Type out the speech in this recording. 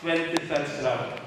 12 is